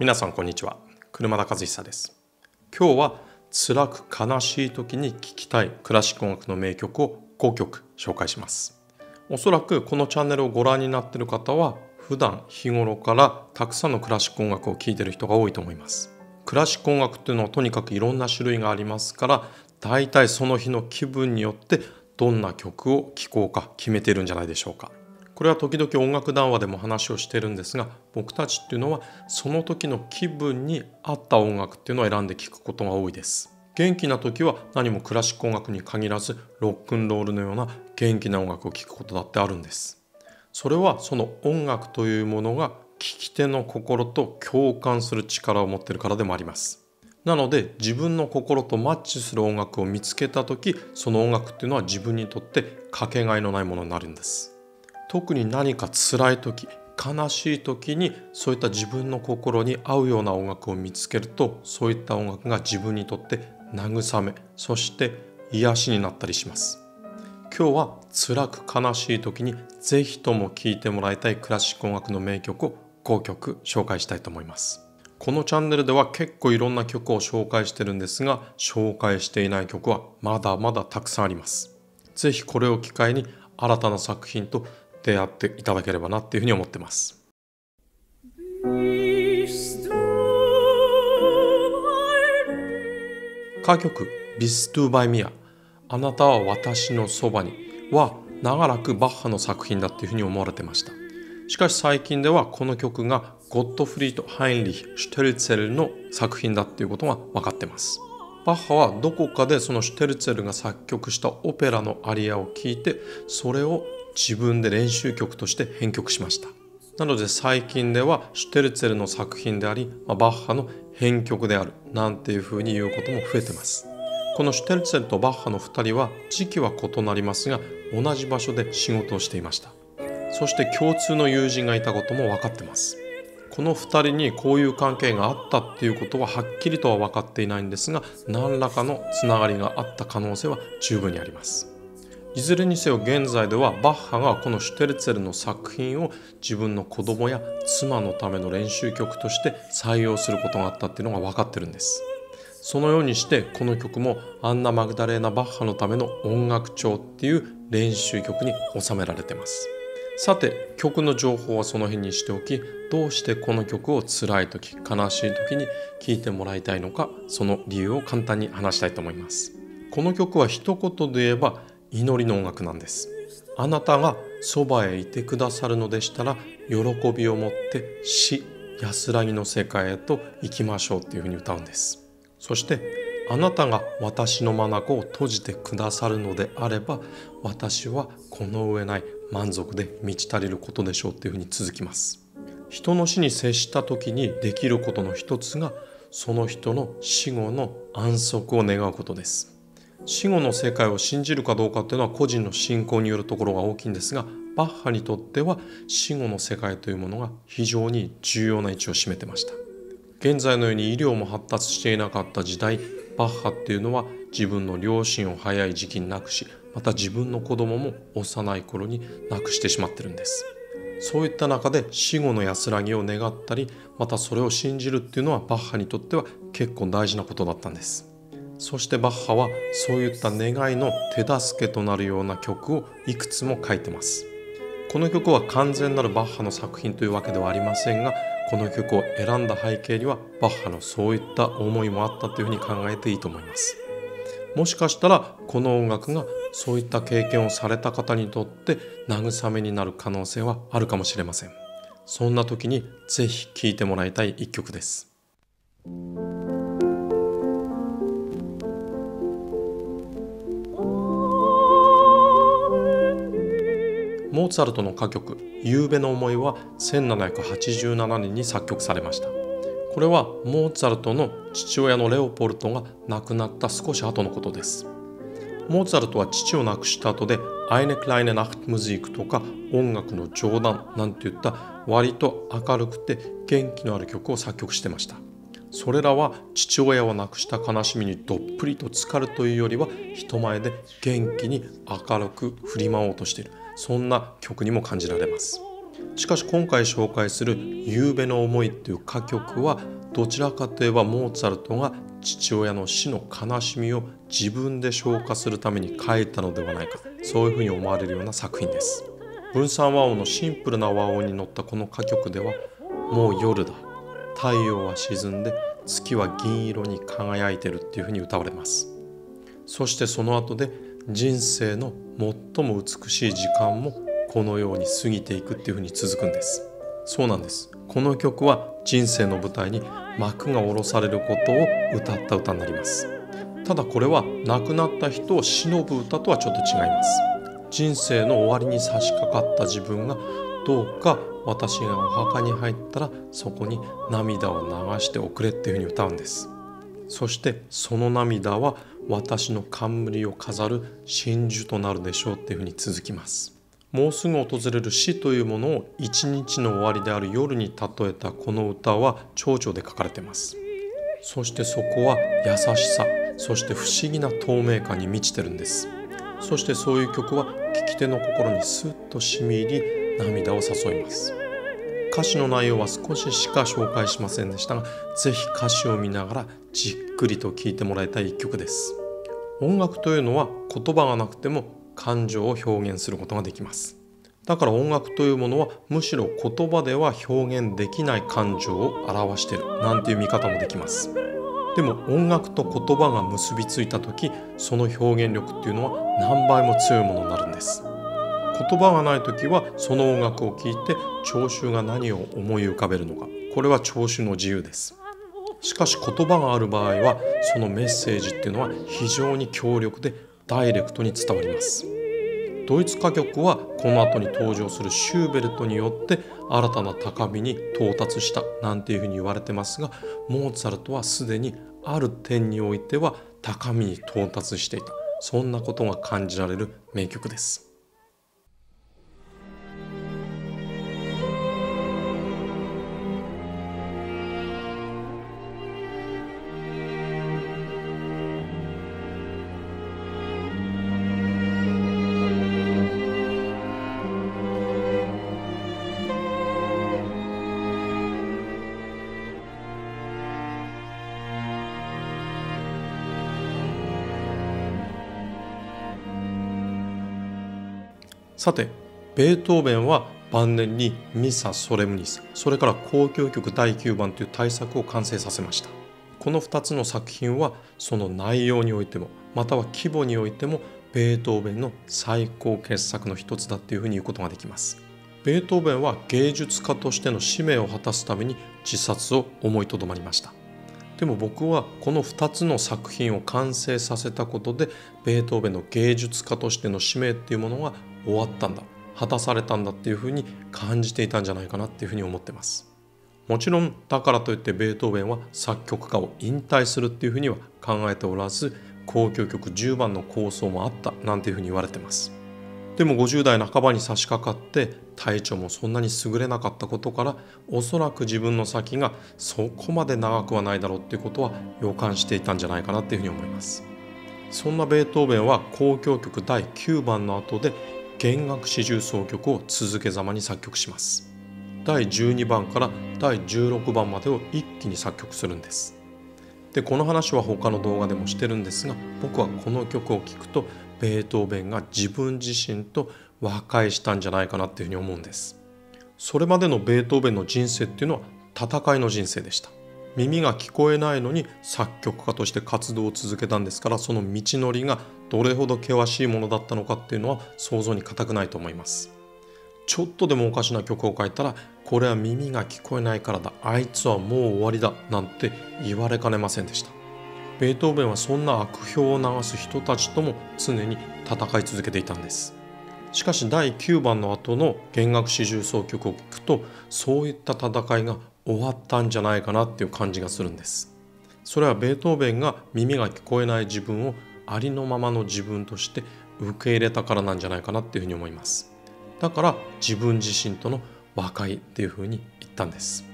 皆さんこんにちは。車田和久です。今日は辛く悲しい時に聴きたいクラシック音楽の名曲を5曲紹介します。おそらくこのチャンネルをご覧になっている方は普段日頃からたくさんのクラシック音楽を聴いている人が多いと思います。クラシック音楽っていうのはとにかくいろんな種類がありますから大体その日の気分によってどんな曲を聴こうか決めているんじゃないでしょうか。これは時々音楽談話でも話をしてるんですが僕たちっていうのはその時の気分に合った音楽っていうのを選んで聴くことが多いです。元気な時は何もクラシック音楽に限らずロックンロールのような元気な音楽を聴くことだってあるんです。それはその音楽というものが聴き手の心と共感する力を持っているからでもあります。なので自分の心とマッチする音楽を見つけた時その音楽っていうのは自分にとってかけがえのないものになるんです。特に何か辛い時悲しい時にそういった自分の心に合うような音楽を見つけるとそういった音楽が自分にとって慰めそして癒しになったりします。今日は辛く悲しい時に是非とも聴いてもらいたいクラシック音楽の名曲を5曲紹介したいと思います。このチャンネルでは結構いろんな曲を紹介してるんですが紹介していない曲はまだまだたくさんあります。是非これを機会に新たな作品と出会っていただければなっていうふうに思ってます。歌曲「 Bist du bei mir」「あなたは私のそばに」は長らくバッハの作品だっていうふうに思われてましたしかし最近ではこの曲がゴッドフリート・ハインリヒ・シュテルツェルの作品だっていうことが分かってますバッハはどこかでそのシュテルツェルが作曲したオペラのアリアを聴いてそれを自分で練習曲として編曲しました。なので最近ではシュテルツェルの作品でありバッハの編曲であるなんていうふうに言うことも増えてます。このシュテルツェルとバッハの2人は時期は異なりますが同じ場所で仕事をしていました。そして共通の友人がいたことも分かってます。この2人にこういう関係があったっていうことははっきりとは分かっていないんですが何らかのつながりがあった可能性は十分にあります。いずれにせよ現在ではバッハがこのシュテルツェルの作品を自分の子供や妻のための練習曲として採用することがあったっていうのが分かってるんです。そのようにしてこの曲もアンナ・マグダレーナ・バッハのための音楽帳っていう練習曲に収められてます。さて曲の情報はその辺にしておきどうしてこの曲を辛い時悲しい時に聴いてもらいたいのかその理由を簡単に話したいと思います。この曲は一言で言えば祈りの音楽なんです。あなたがそばへいてくださるのでしたら喜びを持って死安らぎの世界へと行きましょうっていうふうに歌うんです。そしてあなたが私の眼を閉じてくださるのであれば私はこの上ない満足で満ち足りることでしょうっていうふうに続きます。人の死に接した時にできることの一つがその人の死後の安息を願うことです。死後の世界を信じるかどうかっていうのは個人の信仰によるところが大きいんですがバッハにとっては死後の世界というものが非常に重要な位置を占めてました。現在のように医療も発達していなかった時代バッハっていうのは自分の両親を早い時期に亡くしまた自分の子供も幼い頃に亡くしてしまってるんです。そういった中で死後の安らぎを願ったりまたそれを信じるっていうのはバッハにとっては結構大事なことだったんです。そしてバッハはそういった願いの手助けとなるような曲をいくつも書いてます。この曲は完全なるバッハの作品というわけではありませんがこの曲を選んだ背景にはバッハのそういった思いもあったというふうに考えていいと思います。もしかしたらこの音楽がそういった経験をされた方にとって慰めになる可能性はあるかもしれません。そんな時にぜひ聴いてもらいたい一曲です。モーツァルトの歌曲「夕べの思い」は1787年に作曲されました。これはモーツァルトの父親のレオポルトが亡くなった少し後のことです。モーツァルトは父を亡くした後で「アイネ・クライネ・ナフト・ムジーク」とか「音楽の冗談」なんていった割と明るくて元気のある曲を作曲してました。それらは父親を亡くした悲しみにどっぷりと浸かるというよりは人前で元気に明るく振り回おうとしている。そんな曲にも感じられます。しかし今回紹介する「夕べの思い」っていう歌曲はどちらかといえばモーツァルトが父親の死の悲しみを自分で消化するために書いたのではないかそういうふうに思われるような作品です。分散和音のシンプルな和音に乗ったこの歌曲ではもう夜だ太陽は沈んで月は銀色に輝いてるっていうふうに歌われます。そしてその後で人生の最も美しい時間もこのように過ぎていくっていうふうに続くんです。そうなんです。この曲は人生の舞台に幕が下ろされることを歌った歌になります。ただこれは亡くなった人を偲ぶ歌とはちょっと違います。人生の終わりに差し掛かった自分がどうか私がお墓に入ったらそこに涙を流しておくれっていうふうに歌うんです。そしてその涙は私の冠を飾る真珠となるでしょうっていうふうに続きます。もうすぐ訪れる死というものを一日の終わりである夜に例えたこの歌は蝶々で書かれています。そしてそこは優しさそして不思議な透明感に満ちてるんです。そしてそういう曲は聴き手の心にスッと染み入り涙を誘います。歌詞の内容は少ししか紹介しませんでしたが是非歌詞を見ながらじっくりと聴いてもらいたい一曲です。音楽というのは言葉がなくても感情を表現することができます。だから音楽というものはむしろ言葉では表現できない感情を表しているなんていう見方もできます。でも音楽と言葉が結びついた時その表現力っていうのは何倍も強いものになるんです。言葉がない時はその音楽を聴いて聴衆が何を思い浮かべるのか。これは聴衆の自由です。しかし言葉がある場合はそのメッセージっていうのは非常に強力でダイレクトに伝わります。ドイツ歌曲はこの後に登場するシューベルトによって新たな高みに到達したなんていうふうに言われてますがモーツァルトはすでにある点においては高みに到達していた。そんなことが感じられる名曲です。さてベートーベンは晩年にミサ・ソレムニスそれから交響曲第9番という大作を完成させました。この2つの作品はその内容においてもまたは規模においてもベートーベンの最高傑作の一つだっていうふうに言うことができます。ベートーベンは芸術家としての使命を果たすために自殺を思いとどまりました。でも僕はこの2つの作品を完成させたことでベートーベンの芸術家としての使命っていうものが終わったんだ。果たされたんだっていうふうに感じていたんじゃないかなっていうふうに思ってます。もちろんだからといってベートーベンは作曲家を引退するっていうふうには考えておらず交響曲10番の構想もあったなんていうふうに言われてます。でも50代半ばに差し掛かって体調もそんなに優れなかったことからおそらく自分の先がそこまで長くはないだろうっていうことは予感していたんじゃないかなっていうふうに思います。そんなベートーベンは交響曲第9番の後で弦楽四重奏曲を続けざまに作曲します。第12番から第16番までを一気に作曲するんです。でこの話は他の動画でもしてるんですが僕はこの曲を聴くとベートーベンが自分自身と和解したんじゃないかなっていうふうに思うんです。それまでのベートーベンの人生っていうのは戦いの人生でした。耳が聞こえないのに作曲家として活動を続けたんですからその道のりがどれほど険しいものだったのかっていうのは想像に難くないと思います。ちょっとでもおかしな曲を書いたらこれは耳が聞こえないからだ。あいつはもう終わりだ。なんて言われかねませんでした。ベートーベンはそんな悪評を流す人たちとも常に戦い続けていたんです。しかし第9番の後の弦楽四重奏曲を聴くとそういった戦いが終わったんじゃないかなっていう感じがするんです。それはベートーベンが耳が聞こえない自分をありのままの自分として受け入れたからなんじゃないかなっていうふうに思います。だから自分自身との和解っていうふうに言ったんです。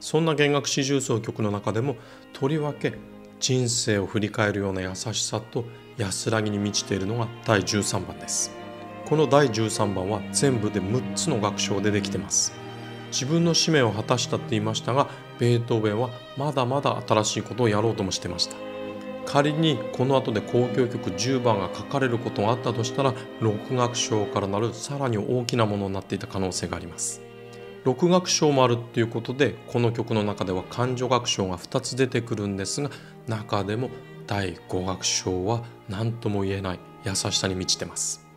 そんな弦楽四重奏曲の中でもとりわけ人生を振り返るような優しさと安らぎに満ちているのが第13番です。この第13番は全部で6つの楽章でできてます。自分の使命を果たしたって言いましたがベートーベンはまだまだ新しいことをやろうともしてました。仮にこの後で交響曲10番が書かれることがあったとしたら6楽章からなるさらに大きなものになっていた可能性があります。6楽章もあるっていうことでこの曲の中では感情楽章が2つ出てくるんですが中でも第5楽章は何とも言えない優しさに満ちてます。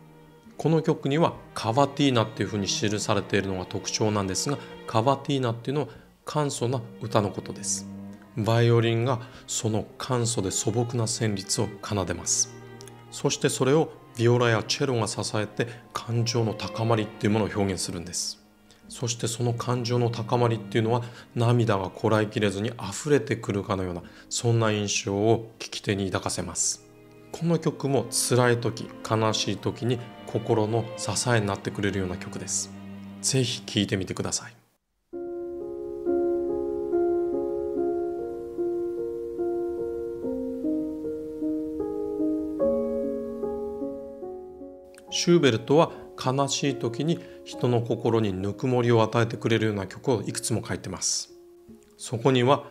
この曲にはカバティーナっていうふうに記されているのが特徴なんですがカバティーナっていうのは簡素な歌のことです。バイオリンがその簡素で素朴な旋律を奏でます。そしてそれをビオラやチェロが支えて感情の高まりっていうものを表現するんです。そしてその感情の高まりっていうのは涙がこらえきれずに溢れてくるかのようなそんな印象を聞き手に抱かせます。この曲も辛い時悲しい時に心の支えになってくれるような曲です。ぜひ聴いてみてください。シューベルトは悲しい時に人の心にぬくもりを与えてくれるような曲をいくつも書いてます。そこには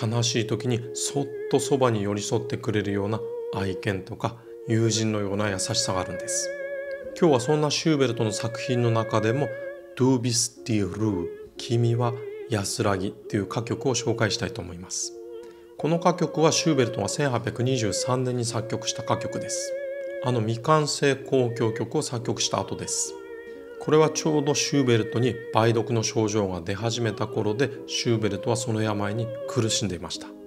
悲しい時にそっとそばに寄り添ってくれるような愛犬とか友人のような優しさがあるんです。今日はそんなシューベルトの作品の中でも「Do bis die Ruhe」君は安らぎっていう歌曲を紹介したいと思います。この歌曲はシューベルトが1823年に作曲した歌曲です。あの未完成交響曲を作曲した後です。これはちょうどシューベルトに梅毒の症状が出始めた頃でシューベルトはその病に苦しんでいました。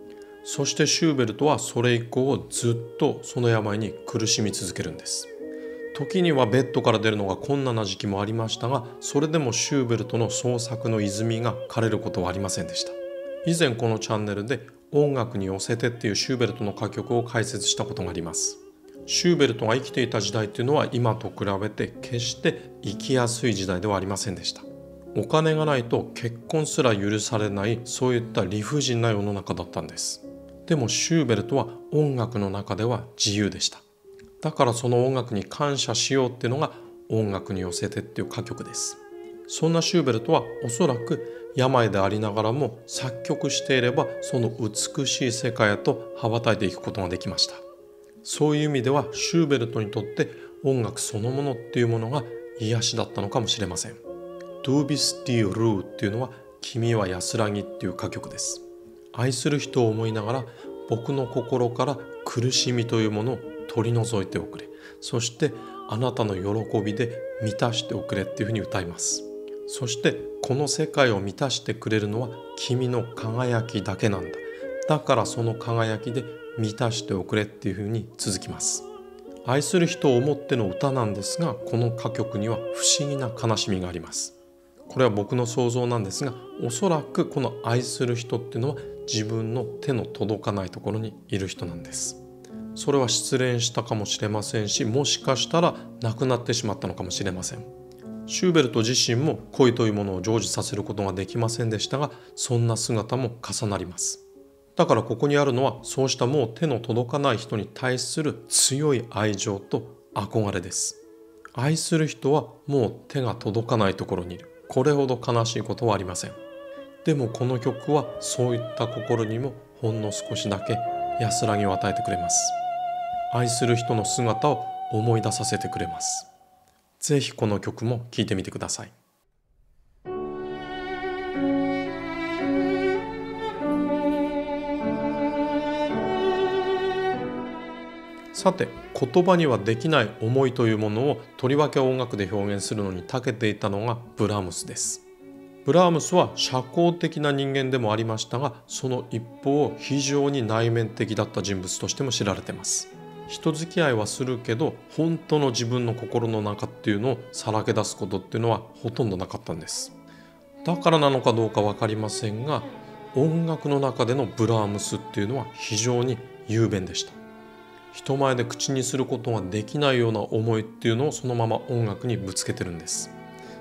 そしてシューベルトはそれ以降ずっとその病に苦しみ続けるんです。時にはベッドから出るのが困難な時期もありましたがそれでもシューベルトの創作の泉が枯れることはありませんでした。以前このチャンネルで音楽に寄せてっていうシューベルトの歌曲を解説したことがあります。シューベルトが生きていた時代っていうのは今と比べて決して生きやすい時代ではありませんでした。お金がないと結婚すら許されないそういった理不尽な世の中だったんです。でもシューベルトは音楽の中では自由でしただからその音楽に感謝しようっていうのが音楽に寄せてっていう歌曲ですそんなシューベルトはおそらく病でありながらも作曲していればその美しい世界へと羽ばたいていくことができましたそういう意味ではシューベルトにとって音楽そのものっていうものが癒しだったのかもしれません。Do b i s t i l r っていうのは君は安らぎっていう歌曲です。愛する人を思いながら僕の心から苦しみというものを取り除いておくれ。そしてあなたの喜びで満たしておくれっていうふうに歌います。そしてこの世界を満たしてくれるのは君の輝きだけなんだ。だからその輝きで満たしておくれっていうふうに続きます愛する人を思っての歌なんですがこの歌曲には不思議な悲しみがありますこれは僕の想像なんですがおそらくこの愛する人っていうのは自分の手の届かないところにいる人なんです。それは失恋したかもしれませんしもしかしたら亡くなってしまったのかもしれません。シューベルト自身も恋というものを成就させることができませんでしたがそんな姿も重なります。だからここにあるのはそうしたもう手の届かない人に対する強い愛情と憧れです。愛する人はもう手が届かないところにいる。これほど悲しいことはありません。でもこの曲はそういった心にもほんの少しだけ安らぎを与えてくれます。愛する人の姿を思い出させてくれます。ぜひこの曲も聴いてみてください。さて言葉にはできない思いというものをとりわけ音楽で表現するのに長けていたのがブラームスです。ブラームスは社交的な人間でもありましたがその一方非常に内面的だった人物としても知られています。人付き合いはするけど本当の自分の心の中っていうのをさらけ出すことっていうのはほとんどなかったんです。だからなのかどうか分かりませんが音楽の中でのブラームスっていうのは非常に雄弁でした。人前で口にすることができないような思いっていうのをそのまま音楽にぶつけてるんです。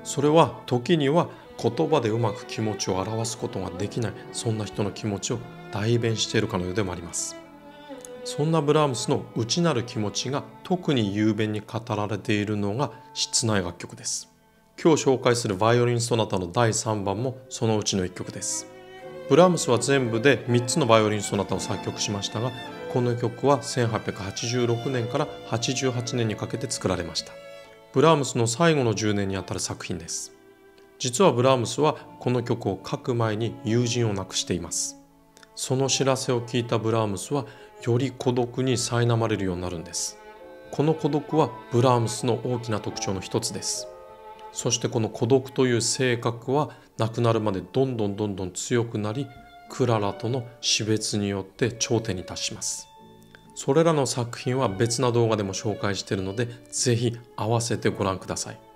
それは時には言葉でうまく気持ちを表すことができないそんな人の気持ちを代弁しているかのようでもあります。そんなブラームスの内なる気持ちが特に雄弁に語られているのが室内楽曲です。今日紹介するバイオリン・ソナタの第3番もそのうちの1曲です。ブラームスは全部で3つのバイオリン・ソナタを作曲しましたがこの曲は1886年から88年にかけて作られました。ブラームスの最後の10年にあたる作品です。実はブラームスはこの曲を書く前に友人を亡くしています。その知らせを聞いたブラームスはより孤独に苛まれるようになるんです。この孤独はブラームスの大きな特徴の一つです。そしてこの孤独という性格は亡くなるまでどんどんどんどん強くなりクララとの死別によって頂点に達します。それらの作品は別な動画でも紹介しているのでぜひ合わせてご覧ください。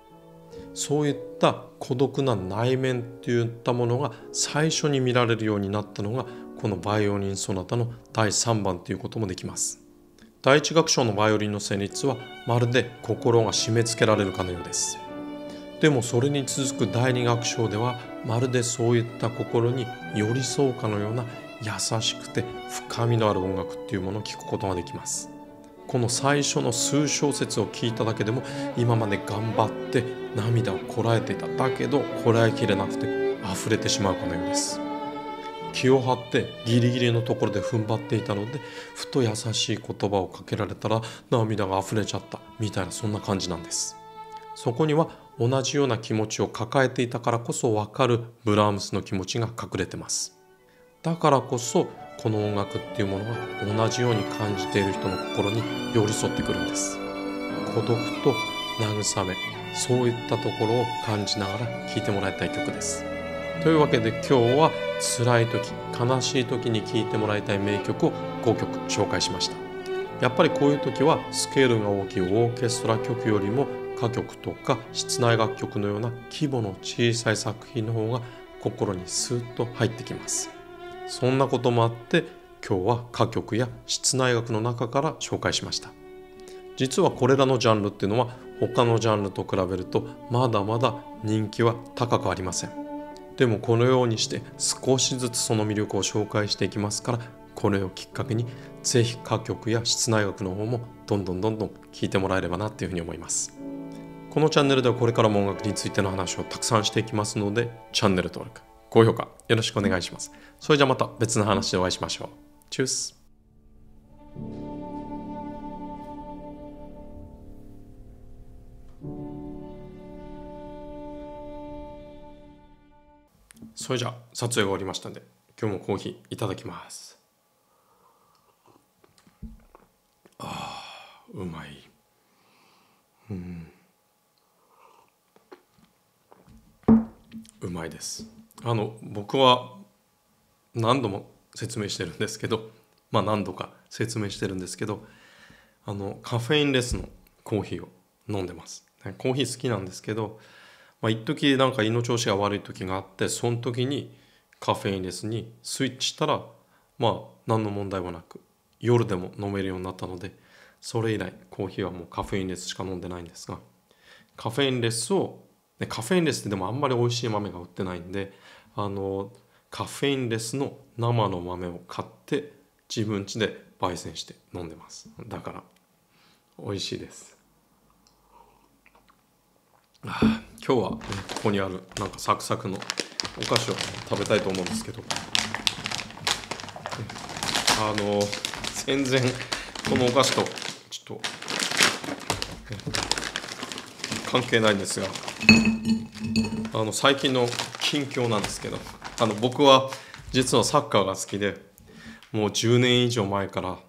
そういった孤独な内面といったものが最初に見られるようになったのがこのバイオリン・ソナタの第3番ということもできます。第一楽章のバイオリンの旋律はまるで心が締め付けられるかのようです。でもそれに続く第二楽章ではまるでそういった心に寄り添うかのような優しくて深みのある音楽っていうものを聴くことができます。この最初の数小節を聞いただけでも今まで頑張って涙をこらえていた。だけどこらえきれなくて溢れてしまうかのようです。気を張ってギリギリのところで踏ん張っていたのでふと優しい言葉をかけられたら涙が溢れちゃったみたいなそんな感じなんです。そこには同じような気持ちを抱えていたからこそ分かるブラームスの気持ちが隠れてます。だからこそこの音楽っていうものが同じように感じている人の心に寄り添ってくるんです。孤独と慰めそういったところを感じながら聴いてもらいたい曲です。というわけで今日は辛い時悲しい時に聴いてもらいたい名曲を5曲紹介しました。やっぱりこういう時はスケールが大きいオーケストラ曲よりも歌曲とか室内楽曲のような規模の小さい作品の方が心にスーッと入ってきます。そんなこともあって今日は歌曲や室内楽の中から紹介しました。実はこれらのジャンルっていうのは他のジャンルと比べるとまだまだ人気は高くありません。でもこのようにして少しずつその魅力を紹介していきますからこれをきっかけにぜひ歌曲や室内楽の方もどんどんどんどん聴いてもらえればなっていうふうに思います。このチャンネルではこれからも音楽についての話をたくさんしていきますのでチャンネル登録高評価よろしくお願いします。それじゃまた別の話でお会いしましょう。チュース。それじゃ撮影が終わりましたんで今日もコーヒーいただきます。あーうまい。うん。うまいです。あの僕は何度も説明してるんですけどまあ何度か説明してるんですけどあのカフェインレスのコーヒーを飲んでます。コーヒー好きなんですけどまあ一時なんか胃の調子が悪い時があってその時にカフェインレスにスイッチしたらまあ何の問題もなく夜でも飲めるようになったのでそれ以来コーヒーはもうカフェインレスしか飲んでないんですがカフェインレスをでカフェインレスってでもあんまり美味しい豆が売ってないんであのカフェインレスの生の豆を買って自分家で焙煎して飲んでます。だから美味しいです。今日は、ね、ここにあるなんかサクサクのお菓子を食べたいと思うんですけど。あの全然このお菓子とちょっと関係ないんですが。あの最近の近況なんですけど。あの僕は実はサッカーが好きでもう10年以上前から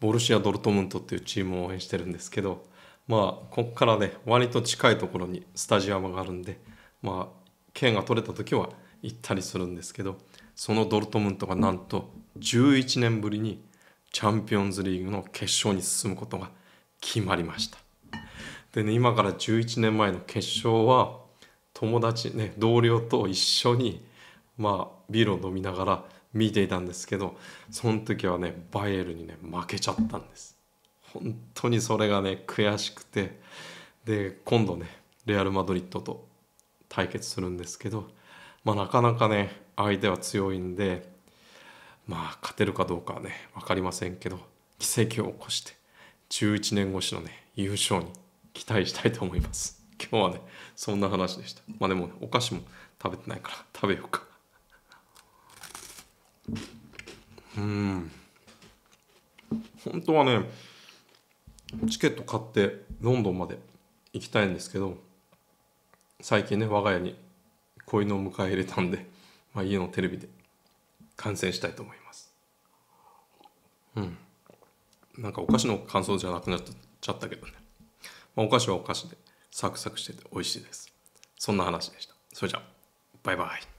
ボルシア・ドルトムントっていうチームを応援してるんですけど。まあここからね割と近いところにスタジアムがあるんでまあ剣が取れた時は行ったりするんですけどそのドルトムントがなんと11年ぶりにチャンピオンズリーグの決勝に進むことが決まりました。でね今から11年前の決勝は友達ね同僚と一緒にまあビールを飲みながら見ていたんですけどその時はねバイエルにね負けちゃったんです。本当にそれがね悔しくて。で今度ねレアル・マドリッドと対決するんですけど、まあ、なかなかね相手は強いんでまあ勝てるかどうかはね分かりませんけど奇跡を起こして11年越しのね優勝に期待したいと思います。今日はねそんな話でした。まあでも、ね、お菓子も食べてないから食べようか。うん。本当はねチケット買ってロンドンまで行きたいんですけど最近ね我が家に子犬を迎え入れたんで、まあ、家のテレビで観戦したいと思います。うん。なんかお菓子の感想じゃなくなっちゃったけどね、まあ、お菓子はお菓子でサクサクしてて美味しいです。そんな話でした。それじゃあバイバイ。